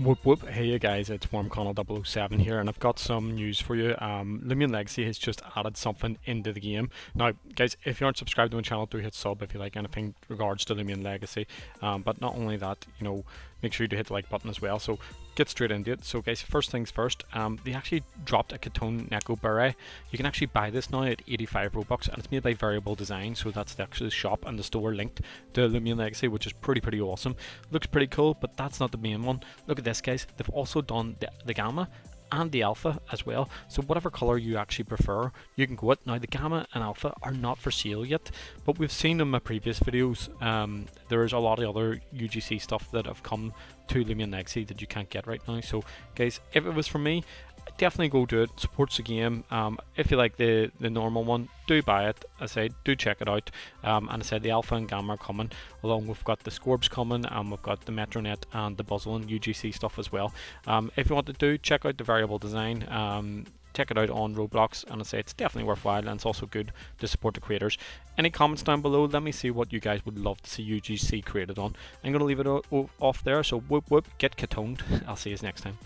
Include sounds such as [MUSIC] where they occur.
Whoop whoop, hey you guys, it's WarmConal007 here and I've got some news for you. Um, Loomian Legacy has just added something into the game. Now guys, if you aren't subscribed to my channel, do hit sub if you like anything regards to Loomian Legacy. Um, but not only that, you know, make sure you hit the like button as well. So get straight into it. So guys, first things first, um, they actually dropped a Kittone Neko Beret. You can actually buy this now at 85 Robux and it's made by Variable Design. So that's the actual shop and the store linked to Loomian Legacy, which is pretty, pretty awesome. Looks pretty cool, but that's not the main one. Look at this guys, they've also done the, the Gamma and the alpha as well. So whatever color you actually prefer you can go it now the gamma and alpha are not for sale yet but we've seen in my previous videos. Um, there's a lot of other UGC stuff that have come to Loomian Legacy that you can't get right now. So guys if it was for me definitely go do it. Supports the game. Um, if you like the the normal one, do buy it. I say do check it out. Um, and I said the Alpha and Gamma are coming. Along we've got the Scorbs coming, and we've got the Metronette and the Buzzle UGC stuff as well. Um, if you want to do, check out the variable design. Um, check it out on Roblox and I say it's definitely worthwhile and it's also good to support the creators. Any comments down below, let me see what you guys would love to see UGC created on. I'm going to leave it off there, so whoop whoop, get catoned. [LAUGHS] I'll see you next time.